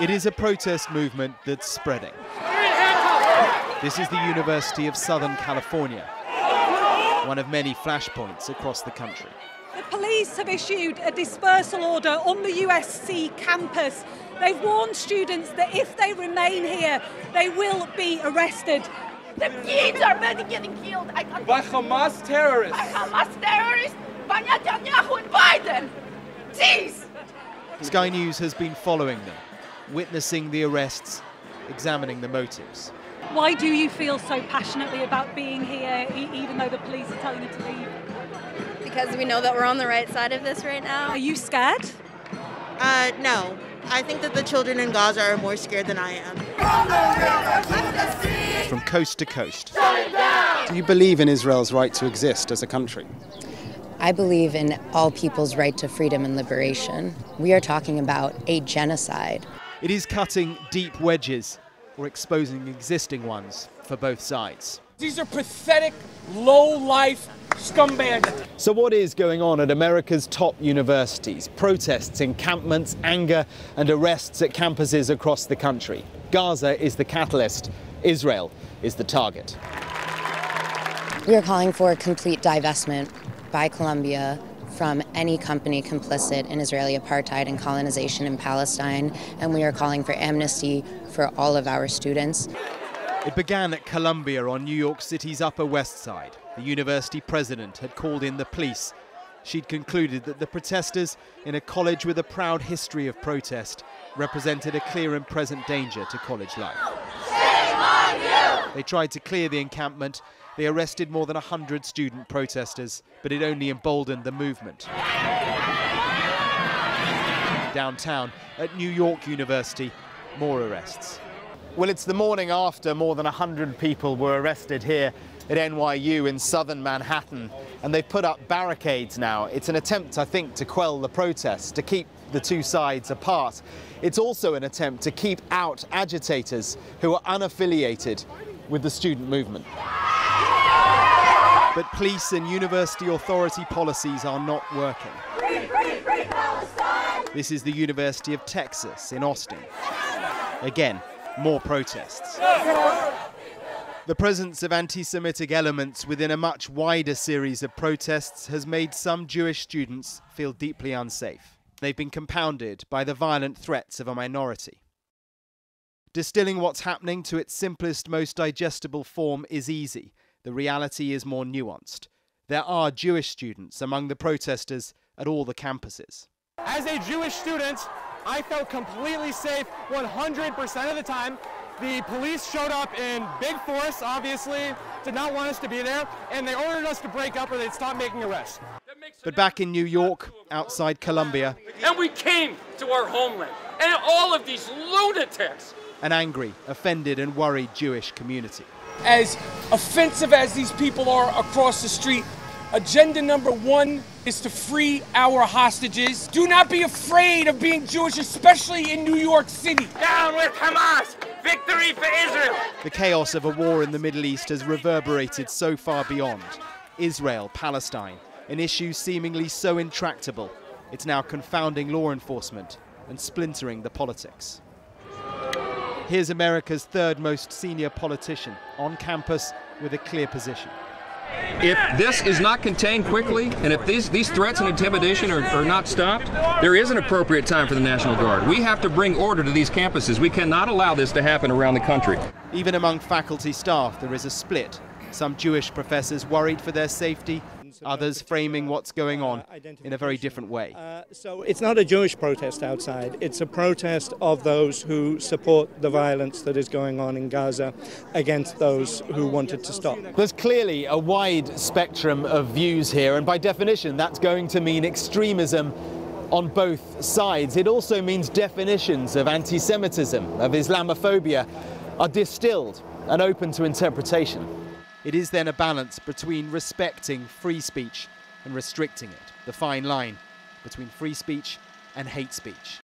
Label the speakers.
Speaker 1: It is a protest movement that's spreading. This is the University of Southern California, one of many flashpoints across the country.
Speaker 2: The police have issued a dispersal order on the USC campus. They've warned students that if they remain here, they will be arrested.
Speaker 3: The kids are already getting killed. I can't
Speaker 4: By Hamas terrorists.
Speaker 3: by Hamas terrorists, by Netanyahu and Biden. Jeez.
Speaker 1: Sky News has been following them, witnessing the arrests, examining the motives.
Speaker 2: Why do you feel so passionately about being here, e- even though the police are telling you to leave?
Speaker 5: because we know that we're on the right side of this right now.
Speaker 2: Are you scared?
Speaker 6: Uh, no. I think that the children in Gaza are more scared than I am.
Speaker 1: From coast to coast,
Speaker 7: Do you believe in Israel's right to exist as a country?
Speaker 8: I believe in all people's right to freedom and liberation. We are talking about a genocide.
Speaker 1: It is cutting deep wedges or exposing existing ones for both sides.
Speaker 4: These are pathetic, low-life scumbags.
Speaker 1: So, what is going on at America's top universities? Protests, encampments, anger, and arrests at campuses across the country. Gaza is the catalyst, Israel is the target.
Speaker 8: We are calling for complete divestment by Columbia from any company complicit in Israeli apartheid and colonization in Palestine, and we are calling for amnesty for all of our students.
Speaker 1: It began at Columbia on New York City's Upper West Side. The university president had called in the police. She'd concluded that the protesters, in a college with a proud history of protest, represented a clear and present danger to college life. They tried to clear the encampment. They arrested more than 100 student protesters, but it only emboldened the movement. Downtown, at New York University, more arrests. Well, it's the morning after more than 100 people were arrested here at NYU in southern Manhattan, and they've put up barricades now. It's an attempt, I think, to quell the protests, to keep the two sides apart. It's also an attempt to keep out agitators who are unaffiliated with the student movement. But police and university authority policies are not working. This is the University of Texas in Austin. Again, more protests. The presence of anti Semitic elements within a much wider series of protests has made some Jewish students feel deeply unsafe. They've been compounded by the violent threats of a minority. Distilling what's happening to its simplest, most digestible form is easy. The reality is more nuanced. There are Jewish students among the protesters at all the campuses.
Speaker 4: As a Jewish student, I felt completely safe 100% of the time. The police showed up in big force, obviously, did not want us to be there, and they ordered us to break up or they'd stop making arrests.
Speaker 1: But back in New York, outside Columbia,
Speaker 9: And we came to our homeland. And all of these lunatics
Speaker 1: an angry, offended, and worried Jewish community.
Speaker 4: As offensive as these people are across the street, agenda number one is to free our hostages. Do not be afraid of being Jewish, especially in New York City.
Speaker 9: down with Hamas. Victory for Israel.
Speaker 1: The chaos of a war in the Middle East has reverberated so far beyond. Israel, Palestine, an issue seemingly so intractable, it's now confounding law enforcement and splintering the politics. Here's America's third most senior politician on campus with a clear position.
Speaker 10: If this is not contained quickly, and if these, these threats and intimidation are, are not stopped, there is an appropriate time for the National Guard. We have to bring order to these campuses. We cannot allow this to happen around the country.
Speaker 1: Even among faculty staff, there is a split. Some Jewish professors worried for their safety, others framing what's going on in a very different way.
Speaker 11: Uh, so it's not a Jewish protest outside. It's a protest of those who support the violence that is going on in Gaza against those who wanted to stop.
Speaker 1: There's clearly a wide spectrum of views here, and by definition, that's going to mean extremism on both sides. It also means definitions of anti Semitism, of Islamophobia, are distilled and open to interpretation. It is then a balance between respecting free speech and restricting it, the fine line between free speech and hate speech.